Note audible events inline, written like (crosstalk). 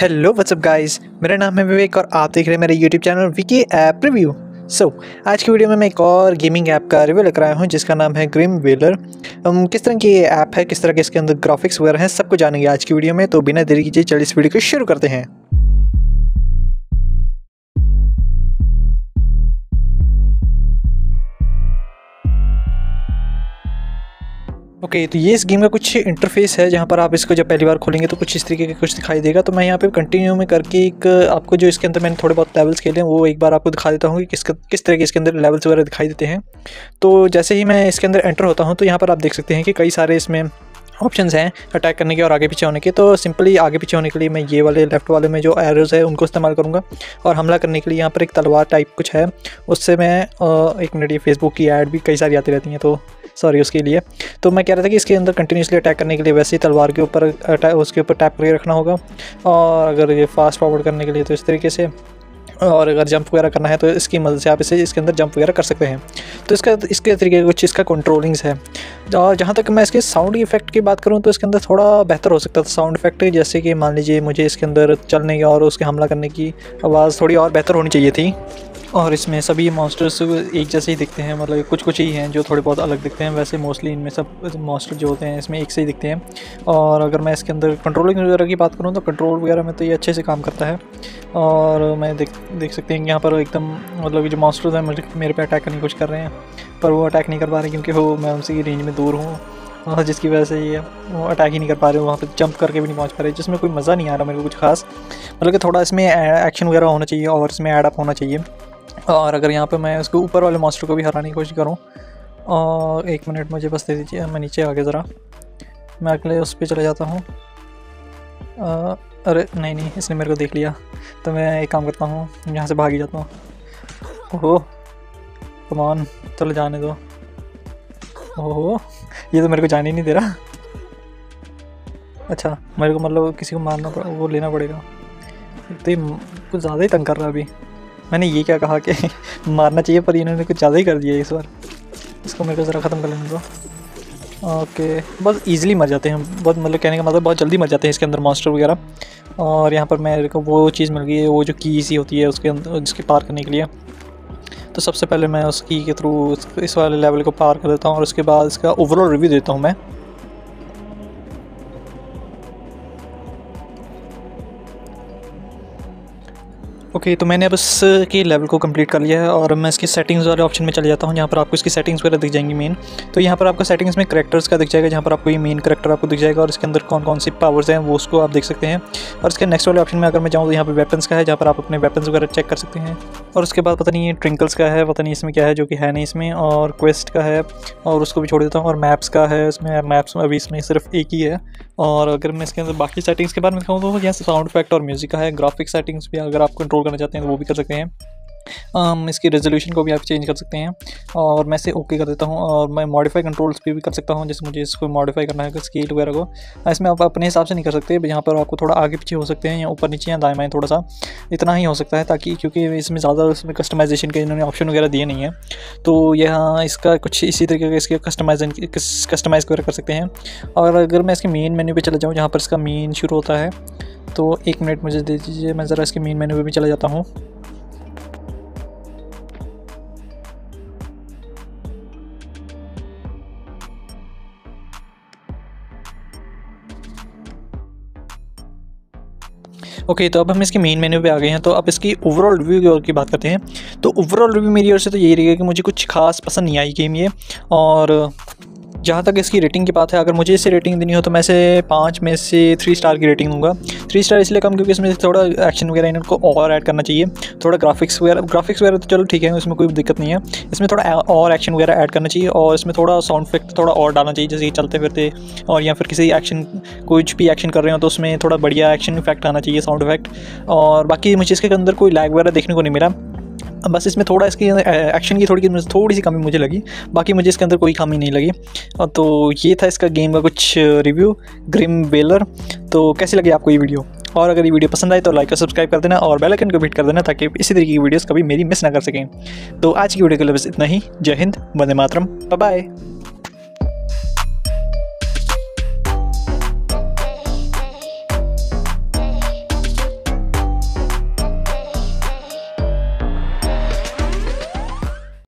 Hello what's up guys मेरा नाम है विवेक और आप देख रहे हैं मेरे YouTube channel Viki app review so so, आज की वीडियो में मैं एक और गेमिंग ऐप का रिव्यू लेकर रहा हूँ जिसका नाम है ग्रिम वेलर um, किस तरह की ये ऐप है किस तरह के इसके अंदर ग्राफिक्स वगैरह हैं सबको जानेंगे आज की वीडियो में तो बिना देरी कीजिए चलिए इस वीडियो को शुरू करते हैं। ओके okay, तो ये इस गेम का कुछ इंटरफेस है जहाँ पर आप इसको जब पहली बार खोलेंगे तो कुछ इस तरीके का कुछ दिखाई देगा। तो मैं यहाँ पे कंटिन्यू में करके एक आपको जो इसके अंदर मैंने थोड़े बहुत लेवल्स खेले हैं वो एक बार आपको दिखा देता हूँ कि किस किस तरह के इसके अंदर लेवल्स वगैरह दिखाई देते हैं। तो जैसे ही मैं इसके अंदर एंटर होता हूँ तो यहाँ पर आप देख सकते हैं कि कई सारे इसमें ऑप्शंस हैं अटैक करने के और आगे पीछे होने के। तो सिंपली आगे पीछे होने के लिए मैं ये वाले लेफ़्ट वाले में जो एरोज़ है उनको इस्तेमाल करूँगा। और हमला करने के लिए यहाँ पर एक तलवार टाइप कुछ है। उससे मैं एक मिनट ये फेसबुक की ऐड भी कई सारी आती रहती हैं तो सॉरी, उसके लिए। तो मैं कह रहा था कि इसके अंदर कंटिन्यूसली अटैक करने के लिए वैसे ही तलवार के ऊपर उसके ऊपर टैप करके रखना होगा। और अगर ये फास्ट फॉरवर्ड करने के लिए तो इस तरीके से। और अगर जंप वगैरह करना है तो इसकी मदद से आप इसे, इसके अंदर जंप वगैरह कर सकते हैं। तो इसका, इसके तरीके कुछ इसका कंट्रोलिंग्स है। और जहाँ तक मैं इसके साउंड इफ़ेक्ट की बात करूँ तो इसके अंदर थोड़ा बेहतर हो सकता था साउंड इफ़ेक्ट जैसे कि मान लीजिए मुझे इसके अंदर चलने की और उसके हमला करने की आवाज़ थोड़ी और बेहतर होनी चाहिए थी। और इसमें सभी मॉन्स्टर्स एक जैसे ही दिखते हैं मतलब कुछ कुछ ही हैं जो थोड़े बहुत अलग दिखते हैं। वैसे मोस्टली इनमें सब मॉन्स्टर जो होते हैं, इसमें एक से ही दिखते हैं। और अगर मैं इसके अंदर कंट्रोलिंग वगैरह की बात करूँ तो कंट्रोल वगैरह में तो ये अच्छे से काम करता है। और मैं देख देख सकते हैं कि यहाँ पर एकदम मतलब जो मॉन्स्टर्स हैं मुझे मेरे पे अटैक करने की कोशिश कर रहे हैं, पर वो अटैक नहीं कर पा रहे क्योंकि वो, मैं उनसे रेंज में दूर हूँ। और जिसकी वजह से ये वो अटैक ही नहीं कर पा रहे वहाँ पर जंप करके भी नहीं पहुँच पा रहे, जिसमें कोई मज़ा नहीं आ रहा मेरे को कुछ खास। मतलब कि थोड़ा इसमें एक्शन वगैरह होना चाहिए और इसमें एडअप होना चाहिए। और अगर यहाँ पर मैं उसके ऊपर वाले मास्टर को भी हराने की कोशिश करूँ, और एक मिनट मुझे बस दे दीजिए, मैं नीचे आ गया ज़रा, मैं अगले उस पर चला जाता हूँ। अरे, नहीं नहीं, इसने मेरे को देख लिया। तो मैं एक काम करता हूँ, यहाँ से भाग ही जाता हूँ। ओहो कमान चलो जाने दो। ओहो, ये तो मेरे को जाने ही नहीं दे रहा। अच्छा मेरे को मतलब किसी को मारना पड़ा, वो लेना पड़ेगा। तो ये कुछ ज़्यादा ही तंग कर रहा अभी। मैंने ये क्या कहा कि (laughs) मारना चाहिए, पर इन्होंने कुछ ज़्यादा ही कर दिया इस बार। इसको मेरे को ज़रा ख़त्म कर लेने दो। ओके बहुत ईजिली मर जाते हैं बहुत मतलब कहने का मतलब बहुत जल्दी मर जाते हैं इसके अंदर मॉन्स्टर वगैरह। और यहाँ पर मेरे को वो चीज़ मिल गई है, वो जो की सी होती है उसके अंदर, जिसके पार करने के लिए। तो सबसे पहले मैं उस की के थ्रू इस वाले लेवल को पार कर देता हूँ और उसके बाद इसका ओवरऑल रिव्यू देता हूँ मैं। ओके okay, तो मैंने अब इसके लेवल को कंप्लीट कर लिया है और मैं इसकी सेटिंग्स वाले ऑप्शन में चले जाता हूँ। जहाँ पर आपको इसकी सेटिंग्स वगैरह दिख जाएँगी मेन तो यहाँ पर आपको सेटिंग्स में करेक्टर्स का दिख जाएगा जहाँ पर आपको ये मेन करेक्टर आपको दिख जाएगा और इसके अंदर कौन कौन सी पावर्स हैं वो उसको आप देख सकते हैं। और इसके नेक्स्ट वाले ऑप्शन में अगर मैं जाऊँ तो यहाँ पर वेपन्स का है जहाँ पर आप अपने वेपन्स वगैरह चेक कर सकते हैं। और उसके बाद पता नहीं ये ट्रिंकल्स का है पता नहीं इसमें क्या है जो कि है नहीं इसमें। और क्वेस्ट का है और उसको भी छोड़ देता हूँ। और मैप्स का है इसमें मैप्स अभी इसमें सिर्फ़ एक ही है। और अगर मैं इसके अंदर बाकी सेटिंग्स के बारे में कहूँ तो यहाँ से साउंड इफ़ेक्ट और म्यूज़िक का है। ग्राफिक सेटिंग्स भी अगर आप कंट्रोल करना चाहते हैं तो वो भी कर सकते हैं। Um, इसकी रेजोल्यूशन को भी आप चेंज कर सकते हैं। और मैं इसे ओके कर देता हूँ और मैं मॉडिफाई कंट्रोल्स भी कर सकता हूँ जैसे मुझे इसको मॉडिफाई करना है स्केल वगैरह को। इसमें आप अपने हिसाब से नहीं कर सकते यहाँ पर आपको थोड़ा आगे पीछे हो सकते हैं या ऊपर नीचे या दाएँ बाएँ थोड़ा सा। इतना ही हो सकता है ताकि क्योंकि इसमें ज़्यादा उसमें कस्टमाइजेशन के इन्होंने ऑप्शन वगैरह दिए नहीं है। तो यहाँ इसका कुछ इसी तरीके का इसके कस्टमाइजन कस्टमाइज़ वगैरह कर सकते हैं। और अगर मैं इसके मेन मेन्यू पर चला जाऊँ जहाँ पर इसका मेन शुरू होता है तो एक मिनट मुझे दे दीजिए मैं ज़रा इसके मेन मेन्यू पर भी चला जाता हूँ। ओके तो अब हम इसके मेन मेन्यू पे आ गए हैं तो अब इसकी ओवरऑल रिव्यू की बात करते हैं। तो ओवरऑल रिव्यू मेरी ओर से तो यही रहेगा कि मुझे कुछ खास पसंद नहीं आई गेम ये, और जहाँ तक इसकी रेटिंग की बात है, अगर मुझे इसे रेटिंग देनी हो तो मैं इसे पाँच में से थ्री स्टार की रेटिंग दूँगा। थ्री स्टार इसलिए कम क्योंकि इसमें थोड़ा एक्शन वगैरह इनको और ऐड करना चाहिए। थोड़ा ग्राफिक्स वगैरह ग्राफिक्स वगैरह तो चलो ठीक है, उसमें कोई दिक्कत नहीं है। इसमें थोड़ा और एक्शन वगैरह ऐड करना चाहिए और इसमें थोड़ा साउंड इफ़ेक्ट थोड़ा और डालना चाहिए, जैसे कि चलते फिरते और या फिर किसी एक्शन कुछ भी एक्शन कर रहे हो तो उसमें थोड़ा बढ़िया एक्शन इफ़ेक्ट आना चाहिए साउंड इफ़ेक्ट और बाकी मुझे इसके अंदर कोई लैग वगैरह देखने को नहीं मिला। बस इसमें थोड़ा इसकी एक्शन की थोड़ी थोड़ी सी कमी मुझे लगी। बाकी मुझे इसके अंदर कोई कमी नहीं लगी। तो ये था इसका गेम का कुछ रिव्यू ग्रिम वेलर तो कैसी लगी आपको ये वीडियो और अगर ये वीडियो पसंद आए तो लाइक और सब्सक्राइब कर देना और बेल आइकन को हिट कर देना ताकि इसी तरीके की वीडियोस कभी मेरी मिस ना कर सकें। तो आज की वीडियो के लिए बस इतना ही। जय हिंद, वंदे मातरम। बाय